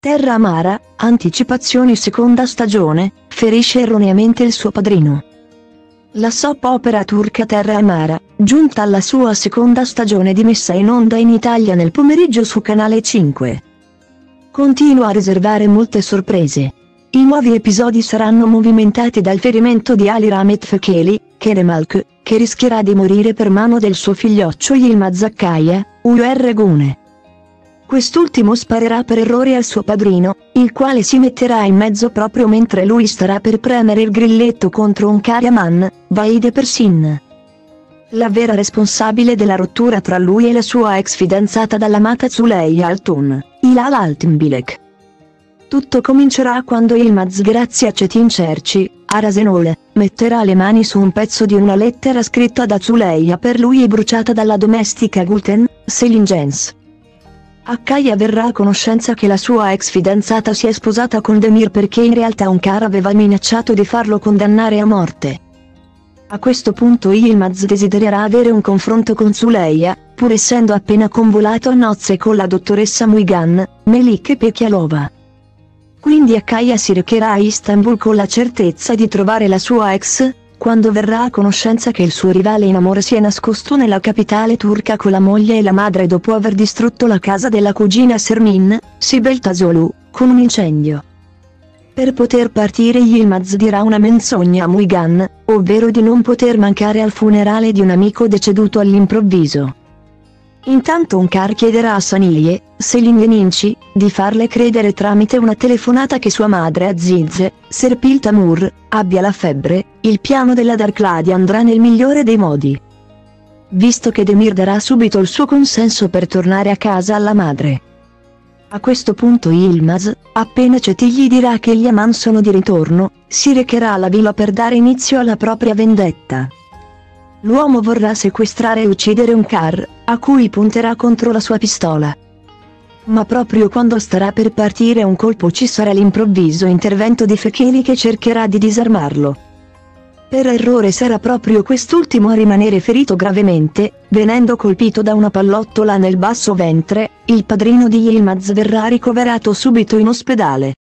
Terra Amara, anticipazioni seconda stagione, ferisce erroneamente il suo padrino. La soap opera turca Terra Amara, giunta alla sua seconda stagione dimessa in onda in Italia nel pomeriggio su Canale 5. Continua a riservare molte sorprese. I nuovi episodi saranno movimentati dal ferimento di Ali Ramet Fekeli, Keremalk, che rischierà di morire per mano del suo figlioccio Yilmaz Zakkaya, UR Gune. Quest'ultimo sparerà per errore al suo padrino, il quale si metterà in mezzo proprio mentre lui starà per premere il grilletto contro un Kariaman, Vaide Persin. La vera responsabile della rottura tra lui e la sua ex fidanzata dall'amata Zuley Altun, Hilal Altimbilek. Tutto comincerà quando Ilmaz grazie Cetin Cerci, a metterà le mani su un pezzo di una lettera scritta da Zuleia per lui e bruciata dalla domestica Gulten, Selin Jens. Akkaya verrà a conoscenza che la sua ex fidanzata si è sposata con Demir perché in realtà un cara aveva minacciato di farlo condannare a morte. A questo punto Yilmaz desidererà avere un confronto con Zuleia, pur essendo appena convolato a nozze con la dottoressa Muigan, Melik Pekialova. Quindi Akkaya si recherà a Istanbul con la certezza di trovare la sua ex, quando verrà a conoscenza che il suo rivale in amore si è nascosto nella capitale turca con la moglie e la madre dopo aver distrutto la casa della cugina Sermin, Sibel Tasolu, con un incendio. Per poter partire Yilmaz dirà una menzogna a Muigan, ovvero di non poter mancare al funerale di un amico deceduto all'improvviso. Intanto Onkar chiederà a Saniye, Selin Yeninci, di farle credere tramite una telefonata che sua madre Aziz, Serpil Tamur, abbia la febbre, il piano della Darkladi andrà nel migliore dei modi. Visto che Demir darà subito il suo consenso per tornare a casa alla madre. A questo punto Ilmaz, appena Ceti gli dirà che gli Aman sono di ritorno, si recherà alla villa per dare inizio alla propria vendetta. L'uomo vorrà sequestrare e uccidere un car, a cui punterà contro la sua pistola. Ma proprio quando starà per partire un colpo ci sarà l'improvviso intervento di Fekeli che cercherà di disarmarlo. Per errore sarà proprio quest'ultimo a rimanere ferito gravemente, venendo colpito da una pallottola nel basso ventre, il padrino di Yilmaz verrà ricoverato subito in ospedale.